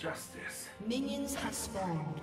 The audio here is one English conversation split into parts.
Justice. Minions have spawned.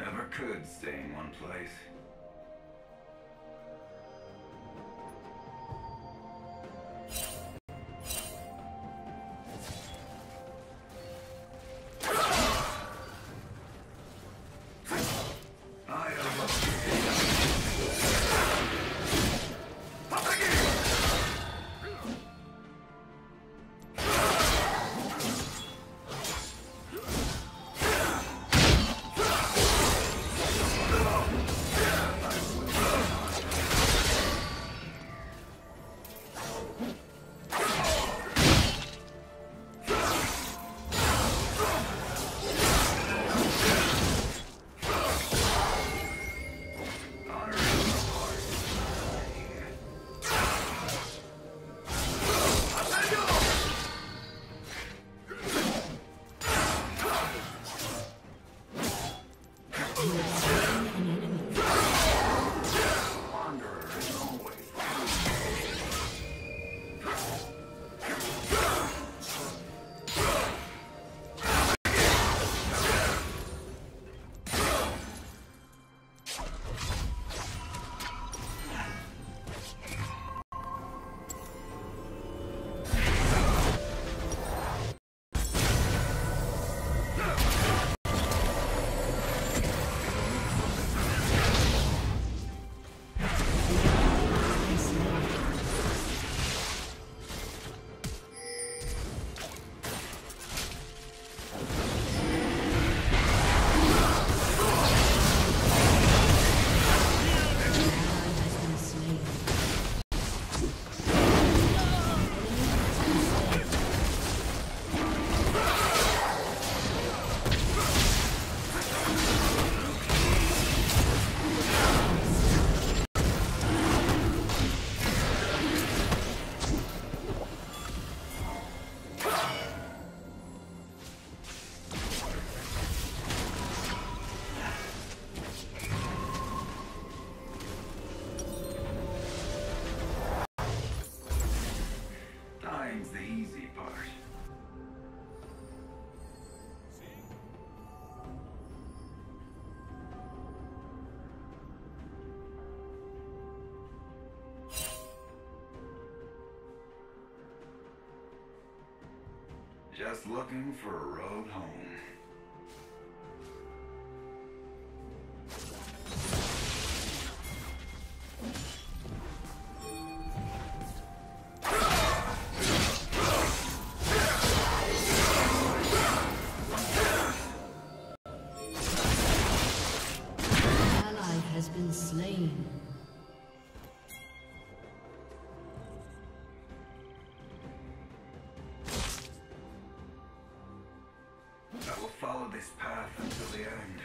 Never could stay in one place. Dying's the easy part. Just looking for a road home. I will follow this path until the end.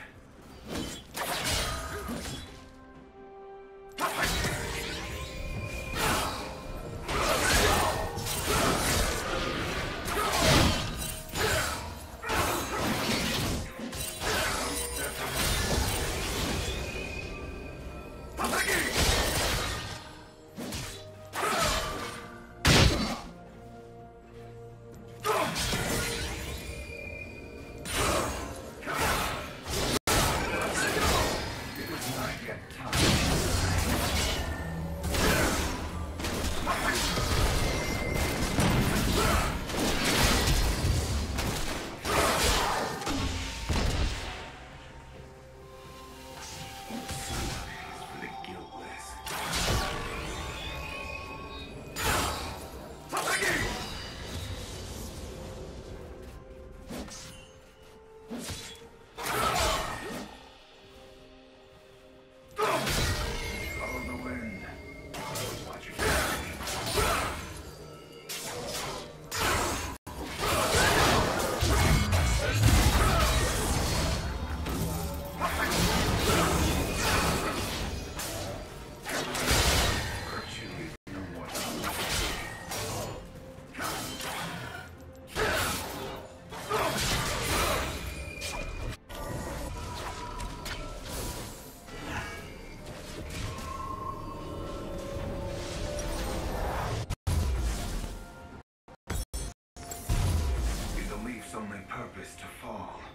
Only purpose to fall.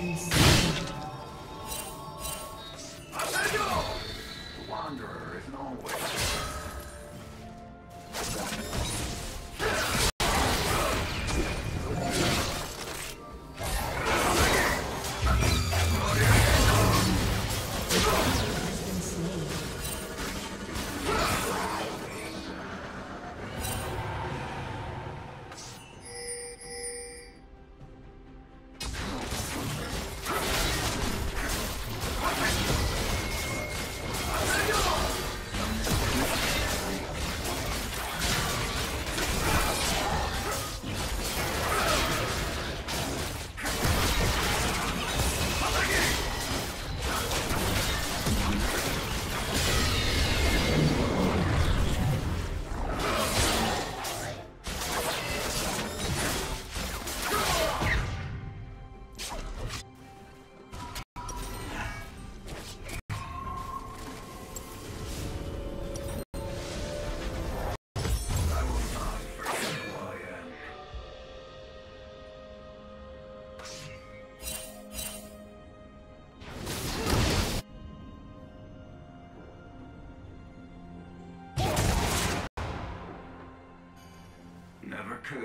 Ally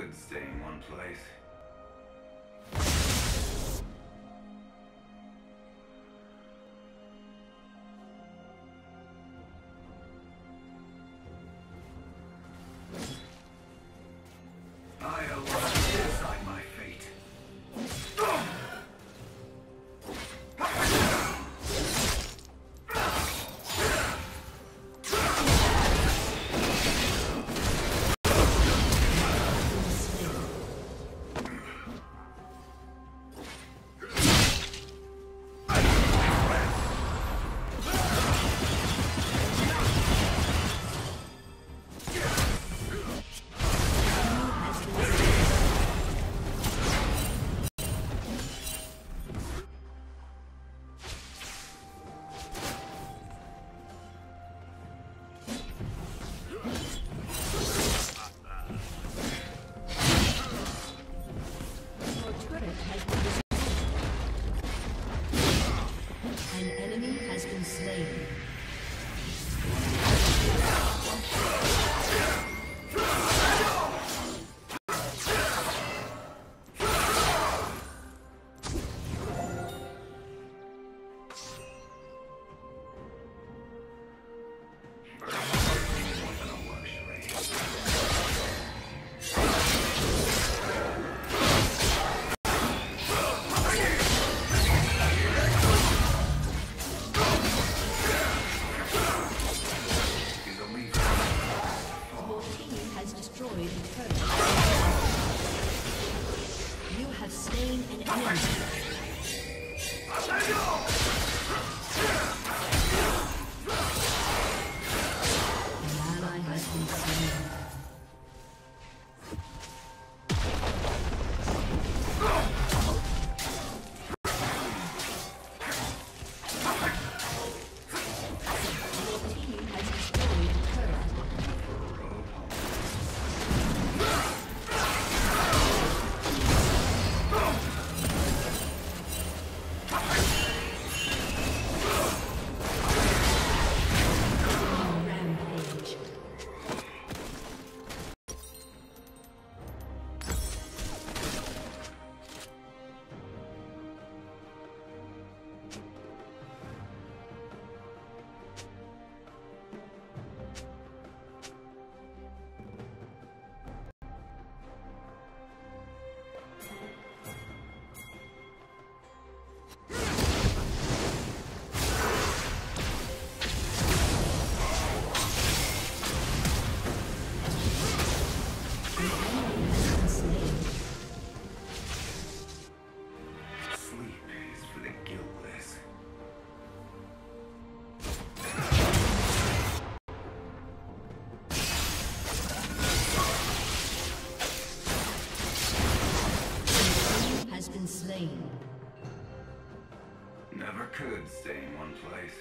Never could stay in one place. Slain. 当然是 stay in one place.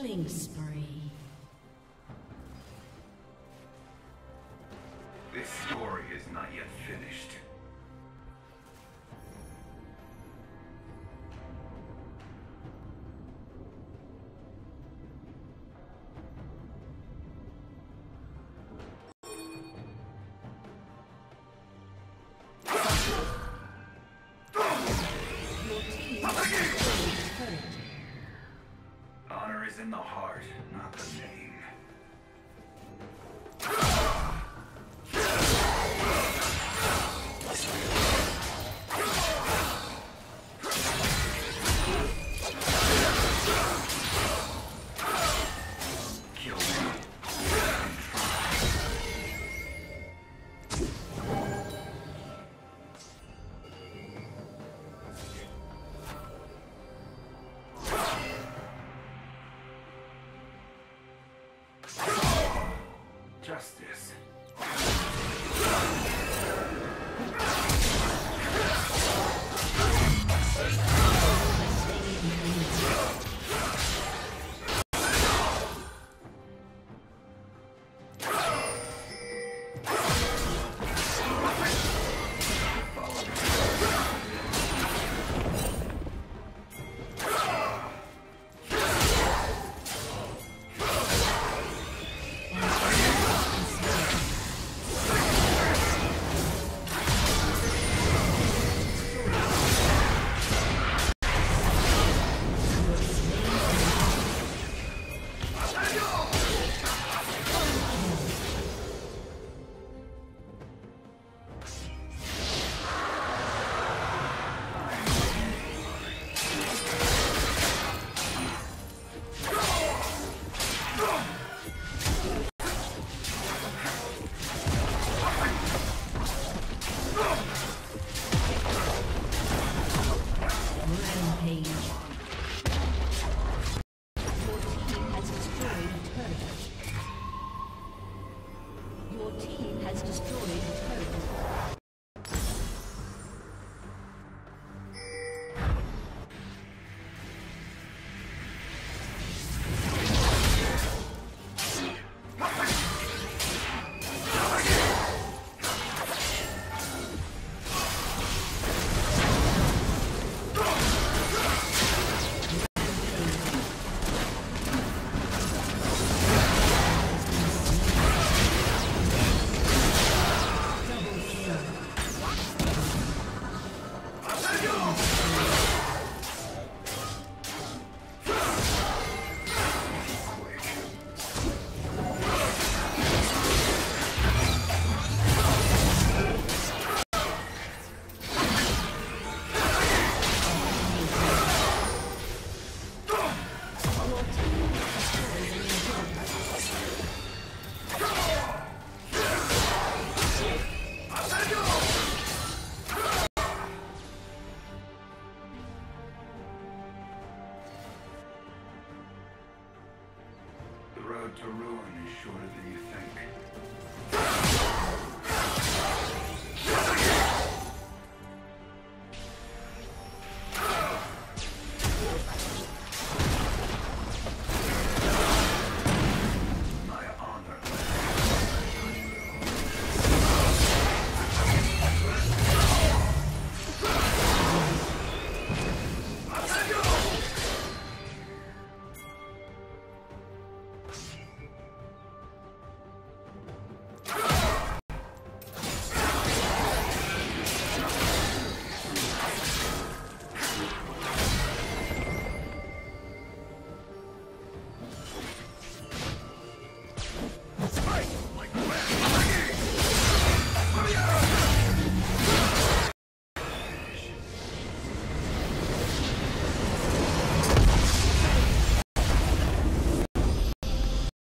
Killing spree. in the heart, not the name.